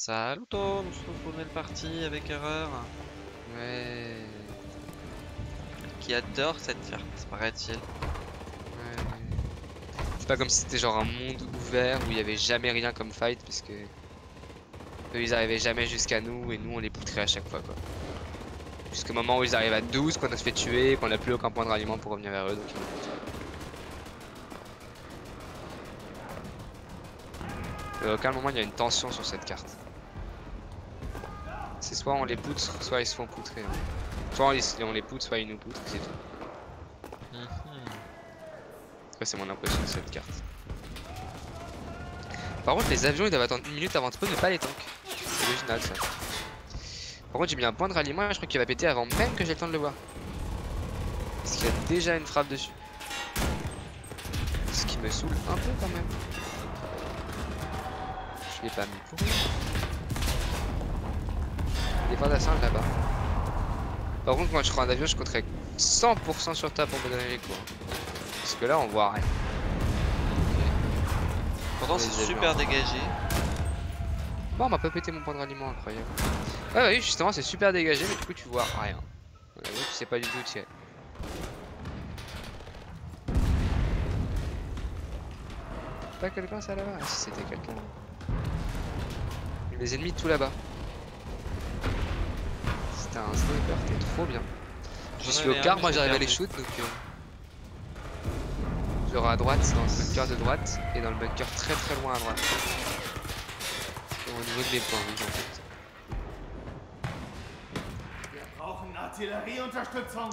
Saluto, nous sommes pour une partie avec erreur. Ouais. Qui adore cette carte, paraît-il. ouais. C'est pas comme si c'était genre un monde ouvert où il y avait jamais rien comme fight parce que eux ils arrivaient jamais jusqu'à nous et nous on les poutrait à chaque fois quoi. Jusqu'au moment où ils arrivent à 12, qu'on a se fait tuer, qu'on a plus aucun point de ralliement pour revenir vers eux donc ils. À aucun moment il y a une tension sur cette carte. Soit on les poutre, soit ils se font poutrer. Soit on les, on les poutre, soit ils nous poutrent, c'est tout. Mhm. Ça c'est mon impression de cette carte. Par contre les avions ils doivent attendre une minute avant de spawn mais pas les tanks. C'est original ça. Par contre j'ai mis un point de ralliement et je crois qu'il va péter avant même que j'ai le temps de le voir. Parce qu'il y a déjà une frappe dessus. Ce qui me saoule un peu quand même. Je l'ai pas mis pour pas là-bas. Par contre quand je prends un avion je compterai 100% sur toi pour me donner les cours. Parce que là on voit rien. Pourtant c'est super dégagé. Bon, on m'a pas pété mon point de ralliement, incroyable. Ouais, ouais, oui, justement, c'est super dégagé, mais du coup, tu vois rien. Ouais, ouais, tu sais pas du tout tirer. Pas quelqu'un ça là-bas? Ah, si c'était quelqu'un. Les ennemis tout là-bas. C'était un sniper, t'es trop bien. Je suis au quart, mais moi j'arrive à les shoot donc. Euh... Genre à droite, dans le bunker de droite, et dans le bunker très très loin à droite. Au niveau de mes points, oui, en fait. Wir brauchen Artillerieunterstützung.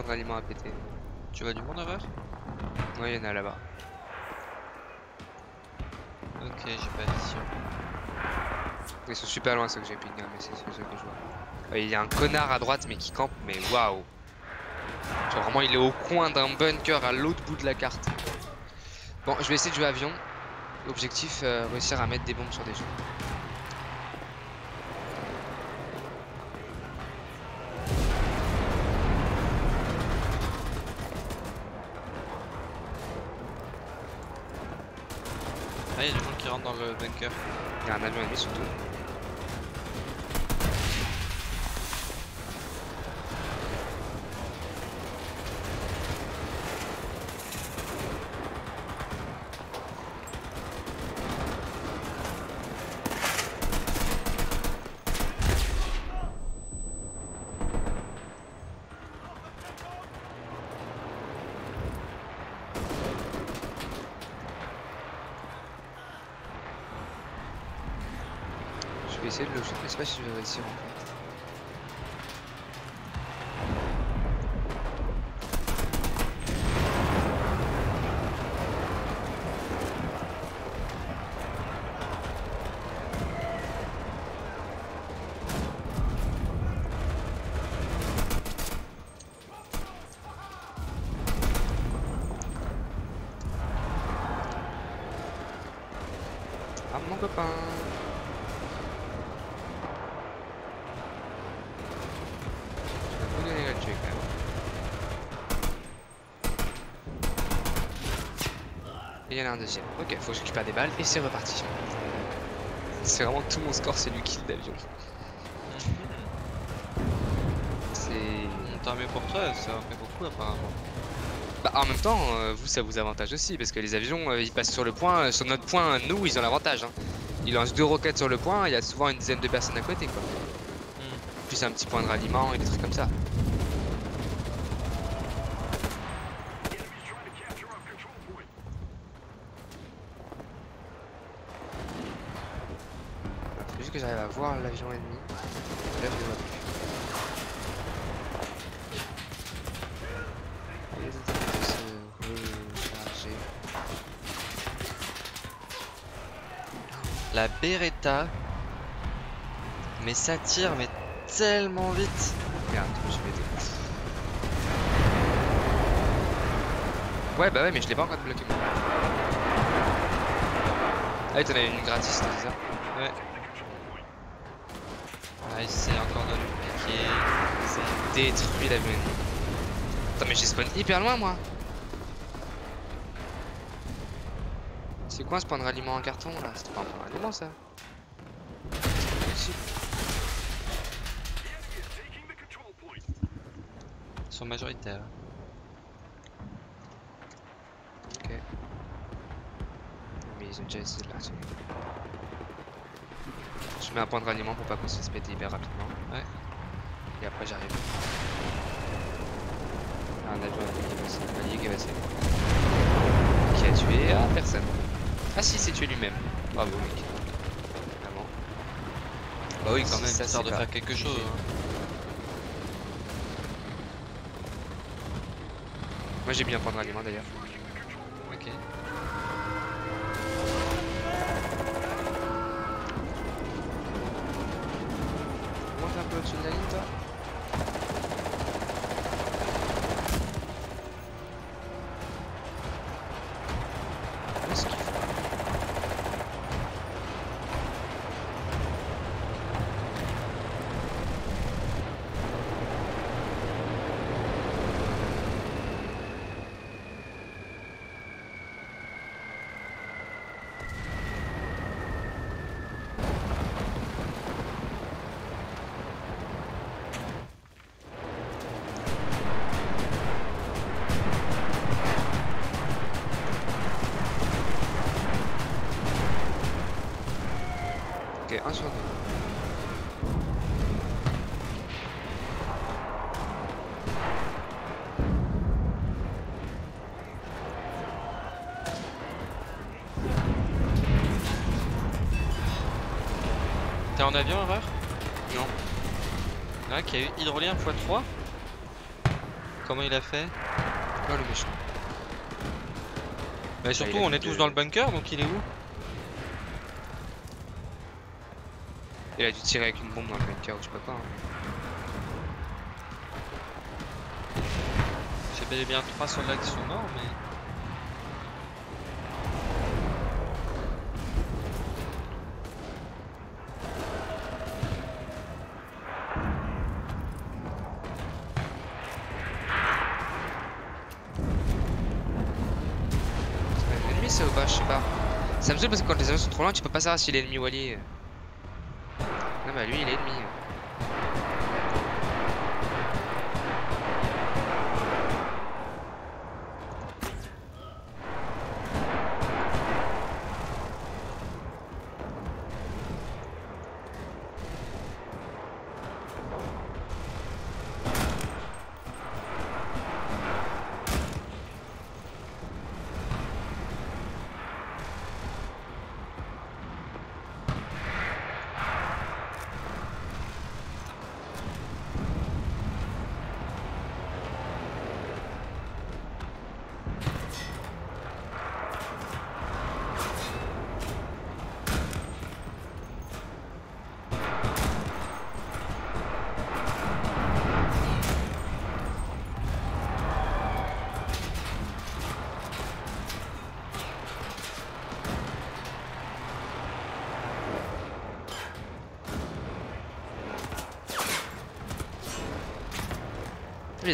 De ralliement a pété. Tu vois du monde erreur Ouais, il y en a là-bas. Ok, j'ai pas vision. Ils sont super loin ceux que j'ai ping, hein, mais c'est ceux que je vois. Ouais, Il y a un connard à droite mais qui campe, mais waouh! Genre vraiment il est au coin d'un bunker à l'autre bout de la carte. Bon, je vais essayer de jouer avion. Objectif, euh, réussir à mettre des bombes sur des gens. Ah, y'a du monde qui rentre dans le bunker. Il y a un avion ennemi surtout. Vais essayer de le mais je sais pas si je vais réussir en fait. mon copain. Je vais vous donner la tuer quand même. Et il y en a un deuxième. Ok, faut que je récupère des balles et c'est reparti. C'est vraiment tout mon score, c'est du kill d'avion. C'est. Tant mieux pour toi, ça en fait beaucoup apparemment. Bah, en même temps, euh, vous, ça vous avantage aussi, parce que les avions, euh, ils passent sur le point, euh, sur notre point, nous, ils ont l'avantage. Hein. Ils lancent deux roquettes sur le point, il y a souvent une dizaine de personnes à côté, quoi. Hmm. Plus un petit point de ralliement et des trucs comme ça. Faut juste que j'arrive à voir l'avion ennemi. Là, je le vois plus. Vont se recharger. La Beretta. Mais ça tire mais tellement vite. Merde, je vais. Ouais, bah ouais, mais je l'ai pas encore débloqué. Ah t'en avais une gratis, ça Ouais. Essaie encore de le piquer. C'est détruit la mine. Attends, mais j'ai spawn hyper loin, moi. C'est quoi ce point de ralliement en carton là? C'était pas un point de ralliement ça C'est. Ils sont majoritaires. Ok. Mais ils ont déjà essayé de l'articuler. Je mets un point de ralliement pour pas qu'on se fasse péter hyper rapidement. Ouais. Et après j'arrive. Ah, un avion qui est passé. Un allié qui est passé. Qui a tué Ah, personne. Ah si, c'est tué lui-même. Bravo mec. Vraiment. Bah oui, quand même, ça, sert de faire quelque chose. hein. Moi j'ai bien un point de ralliement d'ailleurs. T'es en avion, erreur Non. Il y en a un qui a eu hydrolien x3 Comment il a fait? Oh le méchant. Bah surtout, il a on est tous dans le bunker, donc il est où? Il a dû tirer avec une bombe dans le bunker ou je sais pas quoi. hein. J'ai bel et bien trois soldats qui sont morts, mais... C'est un ennemi ça ou pas Je sais pas. Ça me saoule parce que quand les avions sont trop tu peux pas savoir s'il est ennemi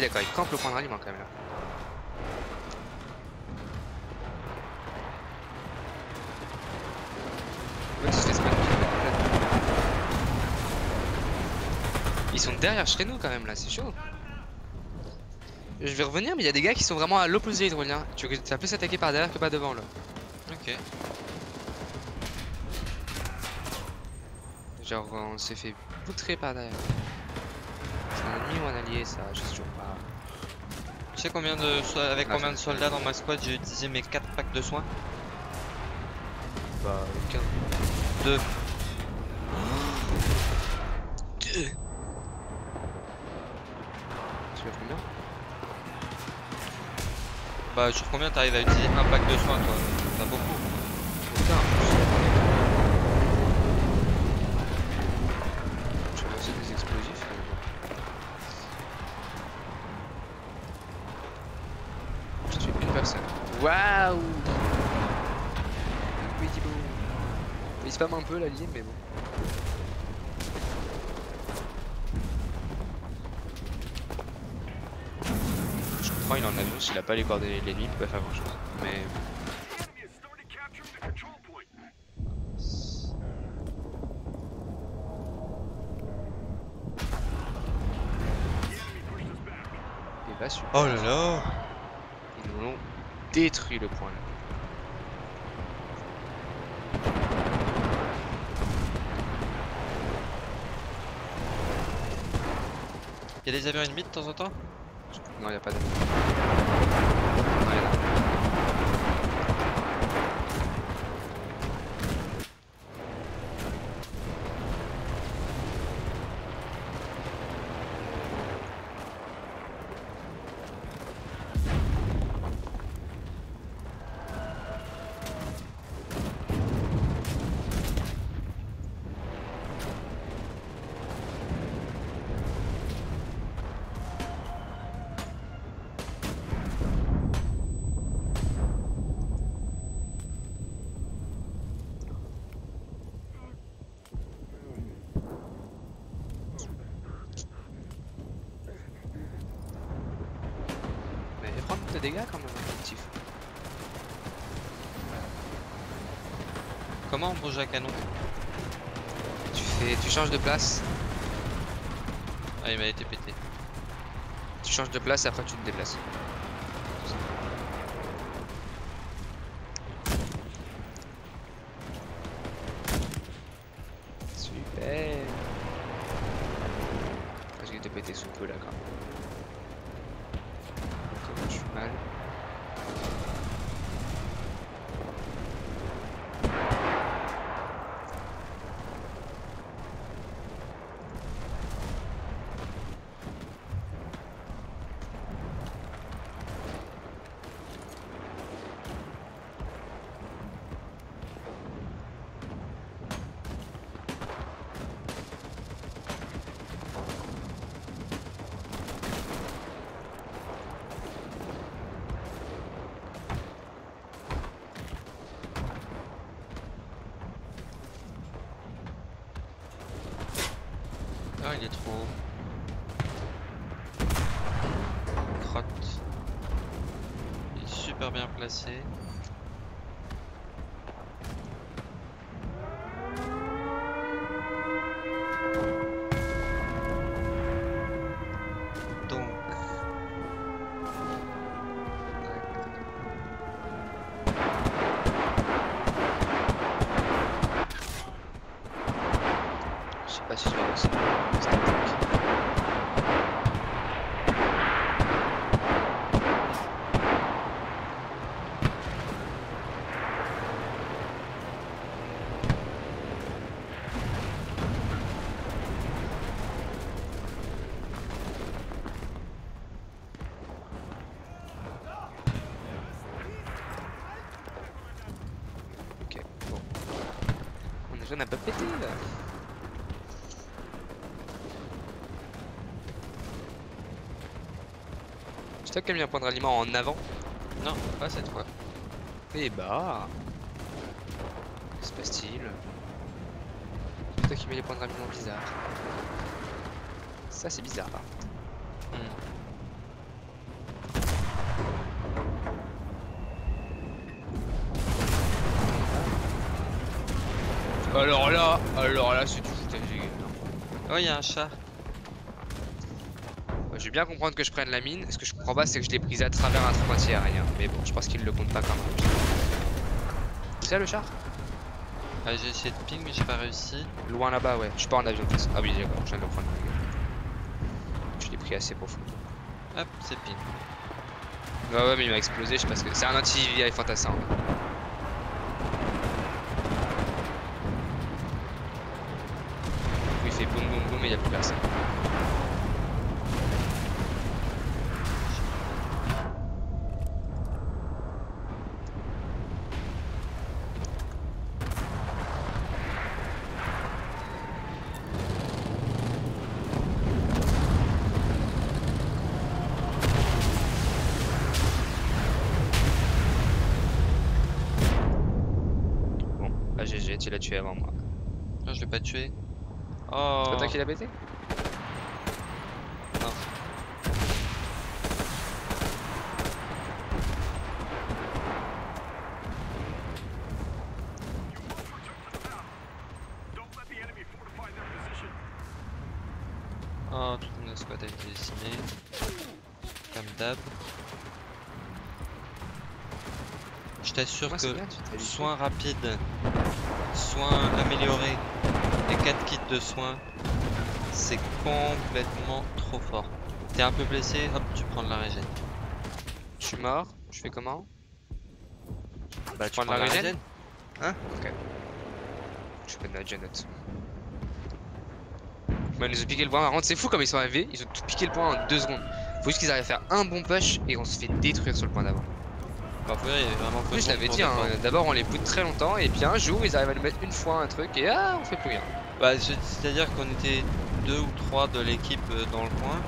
d'accord, il campe le point de ralliement quand même là. Ils sont derrière chez nous quand même là, c'est chaud. Je vais revenir, mais il y a des gars qui sont vraiment à l'opposé hydrolien. Tu veux que ça peut s'attaquer par derrière que pas devant là. Ok. Genre on s'est fait poutrer par derrière. C'est un ennemi ou un allié ça, je sais toujours pas. Tu sais combien de so- avec Ah, combien de soldats dans ma squad j'ai utilisé mes 4 packs de soins Bah aucun. Deux. Tu veux combien? Bah sur combien t'arrives à utiliser un pack de soins toi Pas beaucoup. Aucun. Je vais lancer des explosifs. mais bon. Je tue une personne. Waouh Oui Thibaut Peu l'allié mais bon. Je comprends il est en avion, s'il a pas les coordonnées de l'ennemi, il peut pas faire grand chose. Mais super. Oh là là Ils nous l'ont détruit le point là. Y'a des avions ennemis de temps en temps? Non, il a pas d'avion. Non, y en a. Mais il prend de dégâts quand même, effectif. Bouge à canon Tu fais, tu changes de place, Ah il m'a été pété. tu changes de place et après tu te déplaces. Super. Parce qu'il te pété sous peu là quand même. Comment je suis mal. Ah il est trop haut. Crotte. Il est super bien placé. Donc. Je sais pas si je vais lancer une statique. Ok, bon. On à pas péter là. C'est toi qui as mis un point de ralliement en avant? Non, pas cette fois. Eh bah Que se passe-t-il C'est toi qui mets les points de ralliement bizarres. Ça c'est bizarre. Hmm. Alors là, alors là, c'est du foutage de gueule. Oh, il y a un chat. Je vais bien comprendre que je prenne la mine. Ce que je comprends pas, c'est que je l'ai prise à travers un trou anti-aérien. Mais bon, je pense qu'il le compte pas quand même. C'est ça le char? Ah, j'ai essayé de ping, mais j'ai pas réussi. Loin là-bas, ouais. Je suis pas en avion de façon. Ah oui, d'accord, je viens de le prendre. Je l'ai pris assez profond. Hop, c'est ping. Ouais, ouais, mais il m'a explosé. Je sais pas ce que c'est un anti-VI fantassin. ouais. Du coup, il fait boum boum boum et il y a plus personne. Bon, bah GG, tu l'as tué avant moi. Non, je l'ai pas tué. C'est Oh. pas toi qui l'as bêté Non. Oh, tout le squad a été décimé. Comme d'hab. Je t'assure c'est que t'es habitué. Soins améliorés et 4 kits de soins, c'est complètement trop fort. T'es un peu blessé, hop, tu prends de la régène. Je suis mort, je fais comment? Bah, tu prends de la régène? Hein? Ok. Je fais de la Janet. Bah, ils nous ont piqué le point. Par contre, c'est fou comme ils sont arrivés. Ils ont tout piqué le point en deux secondes. Faut juste qu'ils arrivent à faire un bon push et on se fait détruire sur le point d'avant. Il vraiment je l'avais dit, hein, d'abord on les boot très longtemps et puis un jour ils arrivent à nous mettre une fois un truc et ah, on fait plus rien. Bah, c'est-à-dire qu'on était deux ou trois de l'équipe euh, dans le coin.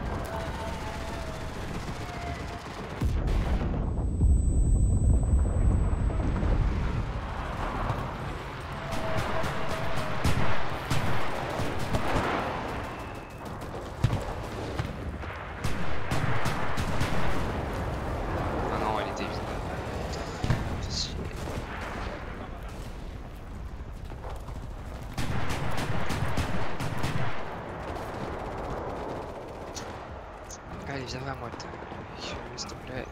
Viens vers moi, s'il te plaît.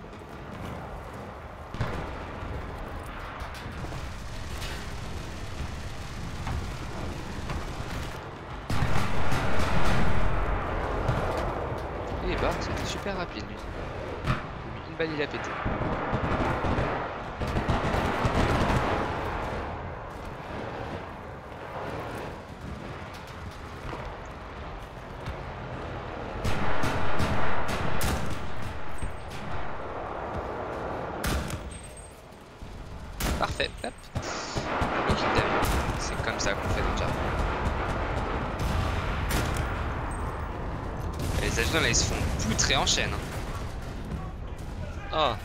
Et bah, c'était super rapide lui. Une balle, il a pété. Poutrer en chaîne. Ah,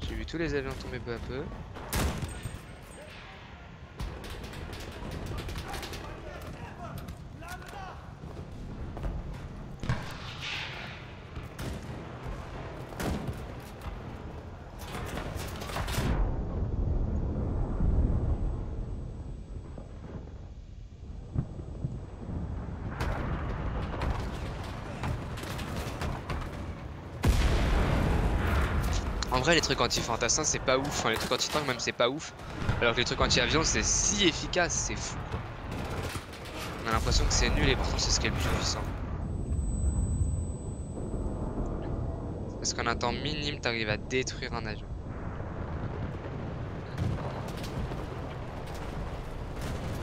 J'ai vu tous les avions tomber peu à peu. Vrai, les trucs anti-fantassins, c'est pas ouf. Enfin, les trucs anti-tank, même, c'est pas ouf. Alors que les trucs anti-avion, c'est si efficace, c'est fou. quoi. On a l'impression que c'est nul et pourtant, c'est ce qui est le plus puissant. Parce qu'en un temps minime, t'arrives à détruire un avion.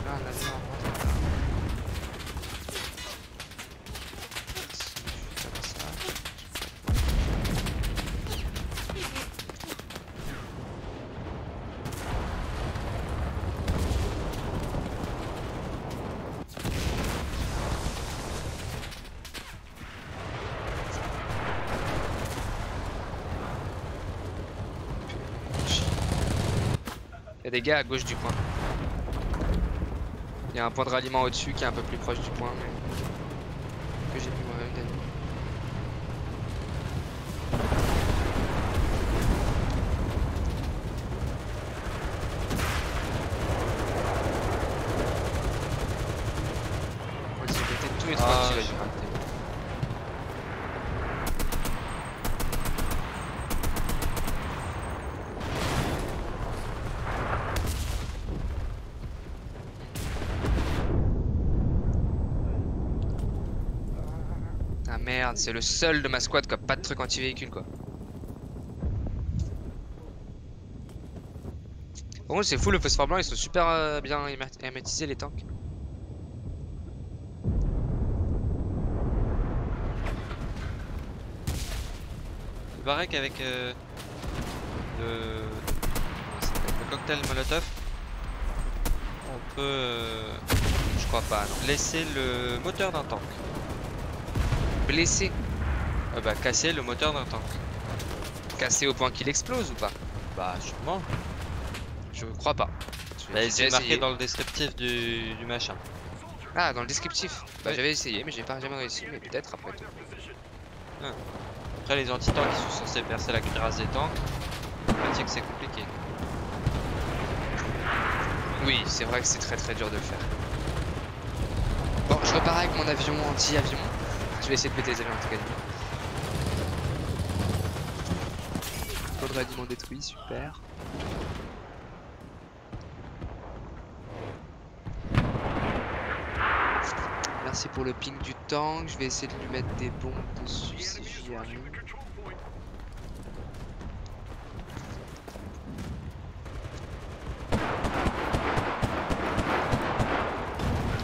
Là, un avion en rentre. Si je fais ça. Il y a des gars à gauche du point. Il y a un point de ralliement au-dessus qui est un peu plus proche du point, mais que j'ai pu moi-même gagner. C'est le seul de ma squad qui a pas de truc anti-véhicule quoi. Contre c'est fou le phosphore blanc, ils sont super euh, bien hermétisés les tanks. Il paraît qu'avec euh, le... le cocktail Molotov, on peut euh, Je crois pas blesser le moteur d'un tank. Blessé, Euh, bah, casser le moteur d'un tank. cassé au point qu'il explose ou pas? Bah, sûrement. Je crois pas. J'ai Bah, c'est marqué dans le descriptif du, du machin. Ah dans le descriptif. Bah Oui. j'avais essayé mais j'ai pas jamais réussi mais peut-être après tout. Après, les anti-tanks qui sont censés percer la cuirasse des tanks, c'est que c'est compliqué. Oui, c'est vrai que c'est très très dur de le faire. Bon, je repars avec mon avion anti-avion. Je vais essayer de péter les avions en tout cas. Faudrait super. Merci pour le ping du tank. Je vais essayer de lui mettre des bombes dessus si j'y arrive.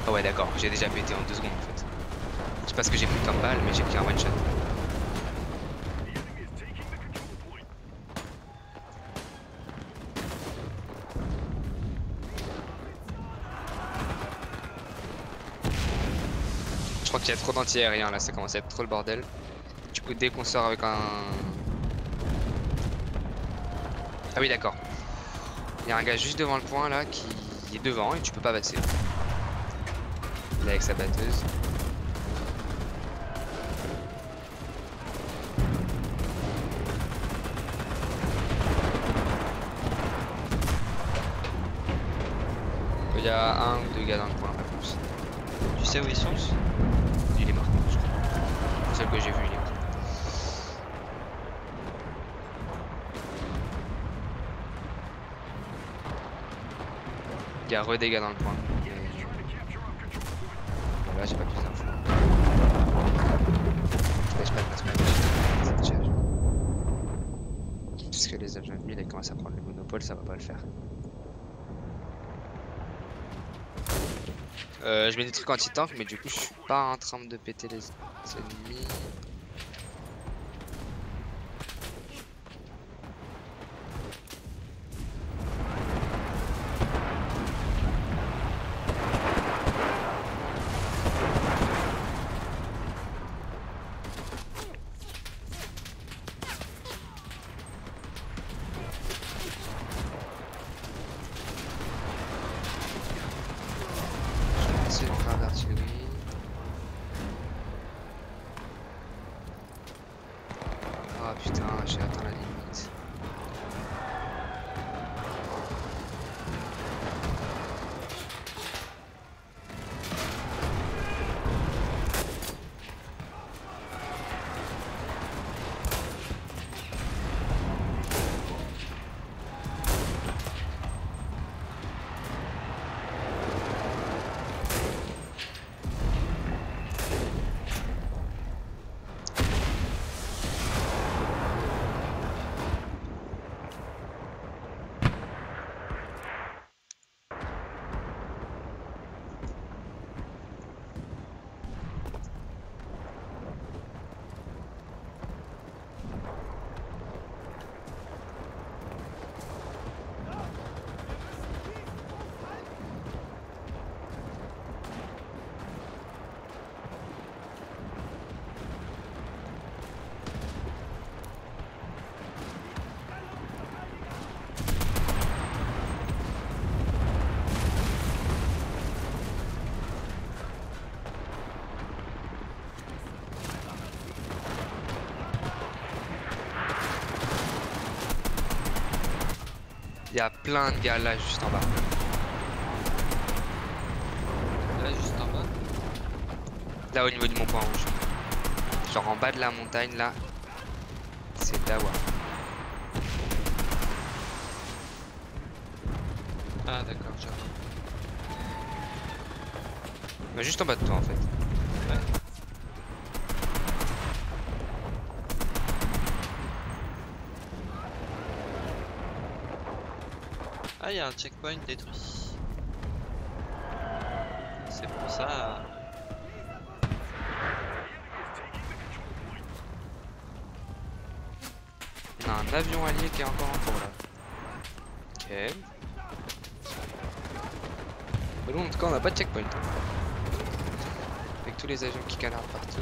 Ah ouais d'accord, j'ai déjà pété en deux secondes parce que j'ai pris comme balle mais j'ai pris un one shot. Je crois qu'il y a trop d'anti-aériens là, ça commence à être trop le bordel. Du coup dès qu'on sort avec un... Ah oui d'accord. Il y a un gars juste devant le point là qui est devant et tu peux pas passer. Il est avec sa batteuse. Y a un ou deux gars dans le coin, pas plus. Tu sais où ils sont Il est mort. je crois. Le seul que j'ai vu, il est mort. Il y a re des gars dans le coin. là, j'ai pas plus d'infos. Laisse pas de masse, pas de. Parce que les avions ennemis, là, ils commencent à prendre le monopole, ça va pas le faire. Euh, je mets des trucs anti-tank, mais du coup, je suis pas en train de péter les ennemis. Je vais essayer de faire d'artillerie. Ah putain, j'ai atteint la limite. Il y a plein de gars là juste en bas. Là, juste en bas. Là au niveau de mon point rouge. Genre en bas de la montagne là. C'est Dawa. Ah, d'accord. Mais juste en bas de toi en fait. Ouais. Ah, il y a un checkpoint détruit. C'est pour ça. On a un avion allié qui est encore en cours là. Ok. Mais nous, en tout cas, on n'a pas de checkpoint. Avec tous les avions qui canardent partout.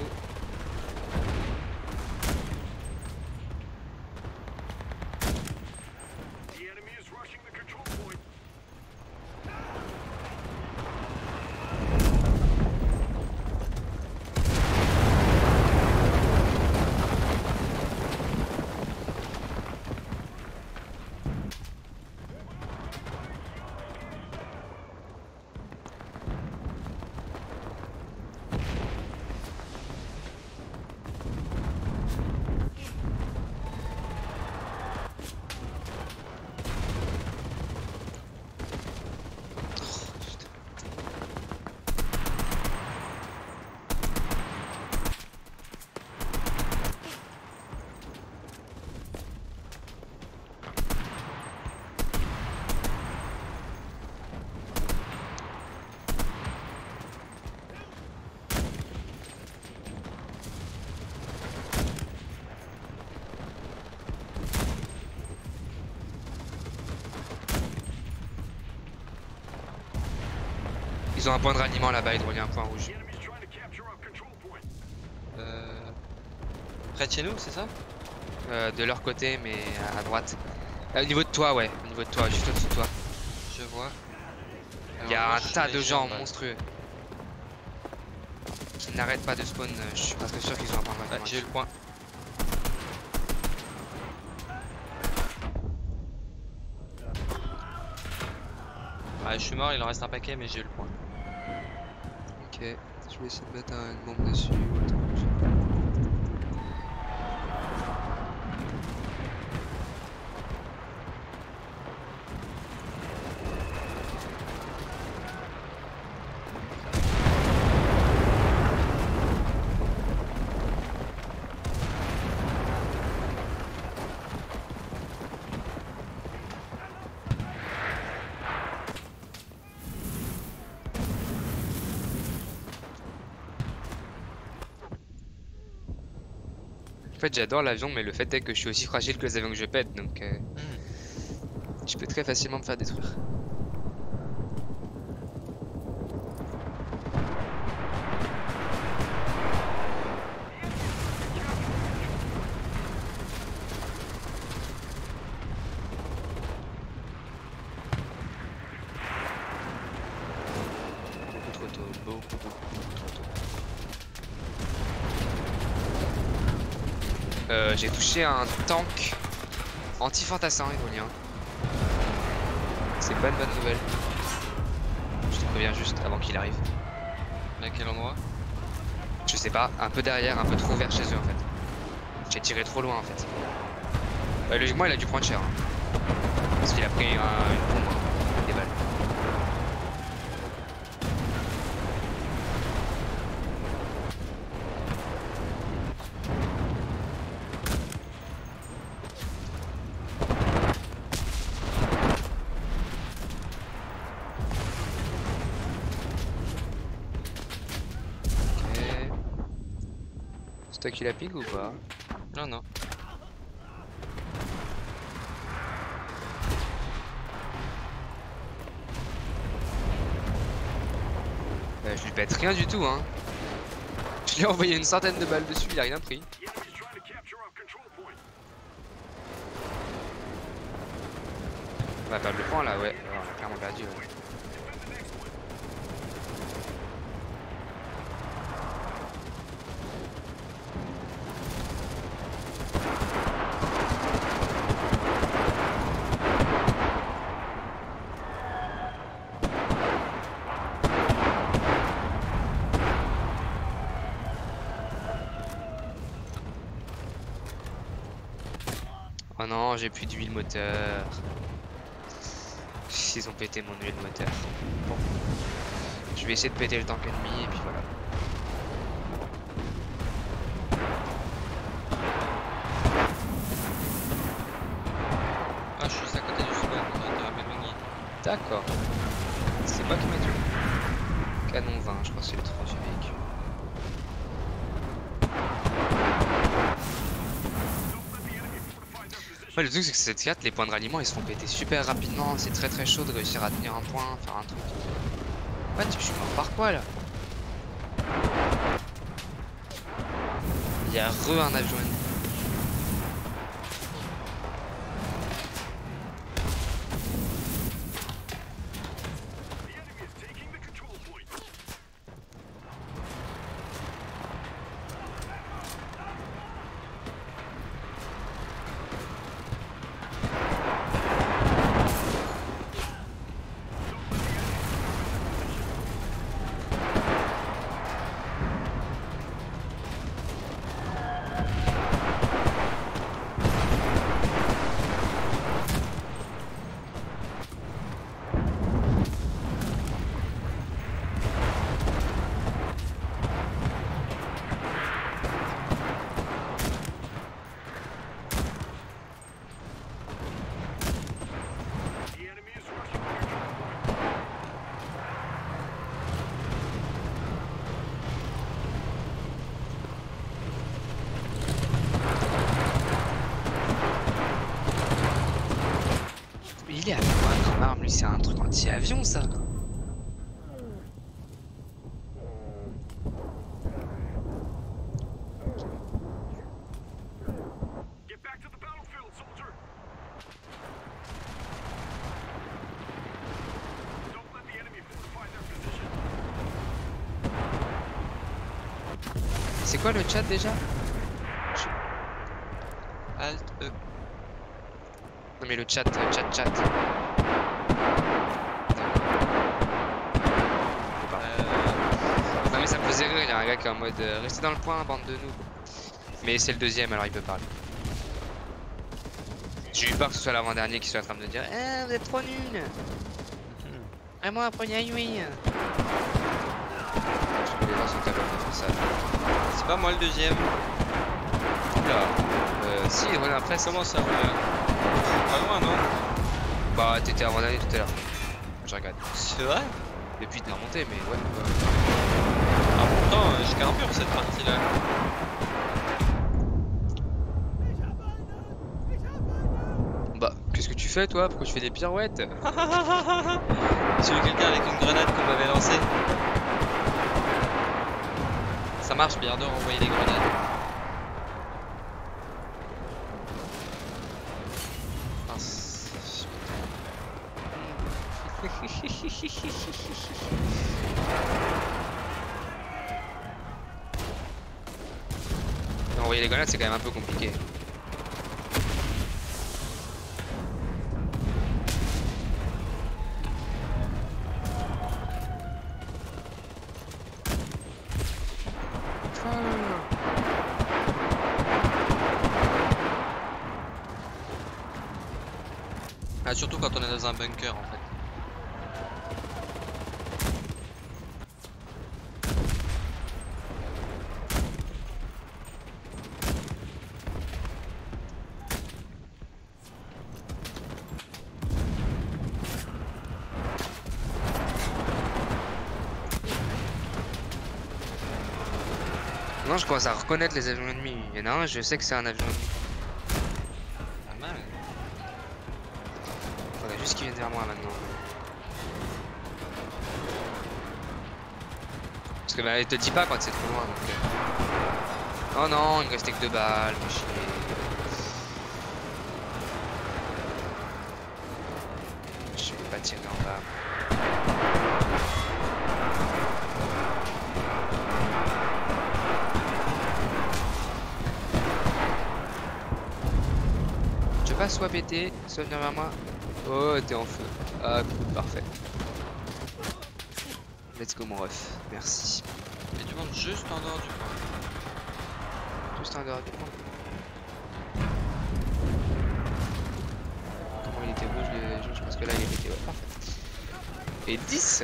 Ils ont un point de ralliement là-bas, Hydro, un point rouge. Euh... Près de chez nous, c'est ça? Euh, de leur côté, mais à droite. Euh, au niveau de toi, ouais. Au niveau de toi, juste au-dessus de toi. Je vois. Il y a un tas de gens monstrueux. Qui n'arrêtent pas de spawn. euh, Je suis presque sûr qu'ils ont un point de Ah, j'ai eu le point. Ah, je suis mort, il en reste un paquet, mais j'ai eu le point. Ok, je vais essayer de mettre un- une bombe dessus. En fait, j'adore l'avion, mais le fait est que je suis aussi fragile que les avions que je pète, donc euh, Hmm. je peux très facilement me faire détruire. J'ai touché un tank anti-fantassin hydrolien. C'est pas une bonne nouvelle. Je te préviens juste avant qu'il arrive. À quel endroit? Je sais pas, un peu derrière, un peu trop vers chez eux en fait. J'ai tiré trop loin en fait. Ouais, logiquement il a dû prendre cher. hein. Parce qu'il a pris un- une bombe, hein, des balles. Ok. Qui la pique ou pas Non, non. Bah, je lui pète rien du tout, hein. Je lui ai envoyé une centaine de balles dessus, il a rien pris. On va perdre le point là, ouais. Ouais, On a clairement perdu. ouais. Oh non, j'ai plus d'huile moteur. Ils ont pété mon huile moteur. Bon. Je vais essayer de péter le tank ennemi et puis voilà. Ah, je suis juste à côté du m'éloigner. D'accord. C'est pas qui m'a tué. Canon 20, je crois que c'est le 3 du véhicule. Ouais, le truc c'est que cette carte, les points de ralliement ils se font péter super rapidement, c'est très très chaud de réussir à tenir un point, faire un truc. What Je suis mort par quoi là Il y a re un avion ennemi. Mais il est avec quoi comme arme lui C'est un truc anti-avion ça. C'est quoi le chat déjà? Alt E. Non mais le chat, euh, chat, chat. Euh, Non mais ça me faisait rire, il y a un gars qui est en mode euh, restez dans le point, bande de nous. Mais c'est le deuxième alors il peut parler. J'ai eu peur que ce soit l'avant-dernier qui soit en train de me dire Eh vous êtes trop nuls Vraiment prenez un oui Les gens sont capables de faire ça. c'est pas moi le deuxième. Oula Euh si, voilà après ça Comment ça. Pas loin non? Bah t'étais avant-dernier tout à l'heure. Je regarde. C'est vrai? Depuis t'es remonté mais ouais. ouais. Pourtant euh, je carbure cette partie là. Bah qu'est-ce que tu fais toi? Pourquoi tu fais des pirouettes? J'ai eu quelqu'un avec une grenade qu'on m'avait lancée? Ça marche bien de renvoyer des grenades. C'est quand même un peu compliqué. Ah, surtout quand on est dans un bunker en fait. Non je commence à reconnaître les avions ennemis. Il y en a un, je sais que c'est un avion ennemi. Pas mal. Faudrait juste qu'il vienne vers moi maintenant. Parce que bah il te dit pas quand c'est trop loin donc. euh. Oh non, il me restait que deux balles, chier. Péter, vers moi. Oh, t'es en feu. Ah, cool, parfait. Let's go, mon ref. Merci. A du monde juste en dehors du point. Juste en dehors du point. Comment il était rouge le jeu Je pense que là il était ouais, parfait. Et 10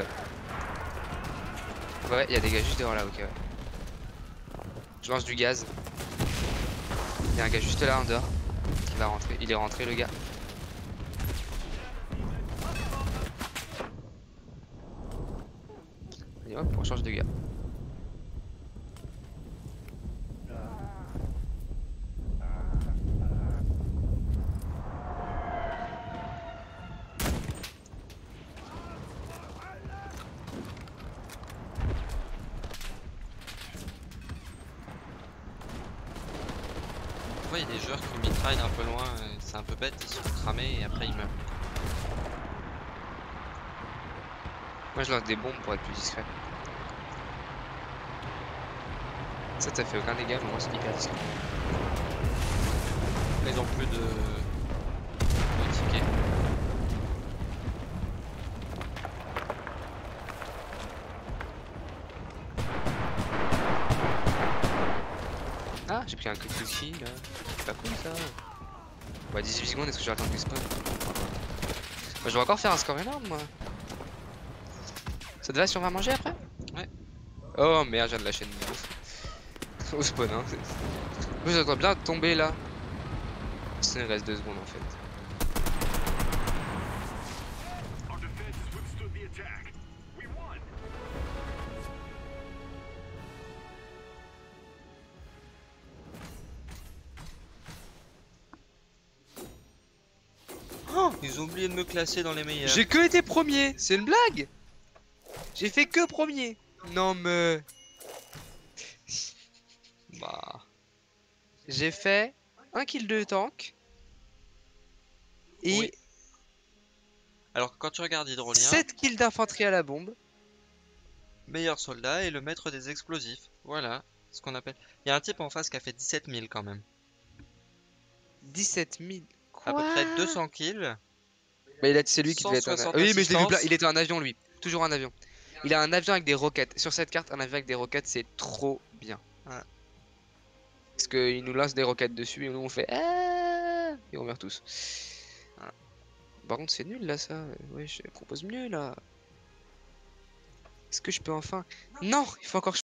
Ouais, il y a des gars juste devant là, ok, ouais. Je lance du gaz. Il y a un gars juste là en dehors. Il est rentré le gars. Hop, on change de gars. Lance des bombes pour être plus discret. Ça, ça fait aucun dégât, mais moi c'est hyper discret. Ils ont plus de, de tickets. Ah, j'ai pris un coup de cookie là. C'est pas cool ça. Bah 18 secondes, est-ce que je vais attendre qu'il spawn Bah, Je vais encore faire un score énorme moi. Ça te va si on va manger après? Ouais. Oh merde, je viens de lâcher une bouffe. Au spawn hein. Moi j'attends bien de tomber là. Ça il reste 2 secondes en fait. Oh Ils ont oublié de me classer dans les meilleurs. J'ai que été premier, c'est une blague? J'ai fait que premier Non mais... Bah, J'ai fait un kill de tank. Et Oui. Alors quand tu regardes Hydrolien, 7 kills d'infanterie à la bombe. meilleur soldat et le maître des explosifs. Voilà ce qu'on appelle. Il y a un type en face qui a fait 17 000 quand même. 17 000. Quoi À peu près 200 kills. Bah, il a c'est lui qui devait être un... 160 Oui mais je l'ai vu. Il était un avion lui. Toujours un avion. Il a un avion avec des roquettes. Sur cette carte, un avion avec des roquettes, c'est trop bien. Parce qu'il nous lance des roquettes dessus et nous on fait Ah et on meurt tous. Par contre c'est nul là ça. Ouais je propose mieux là. Est-ce que je peux enfin? Non Il faut encore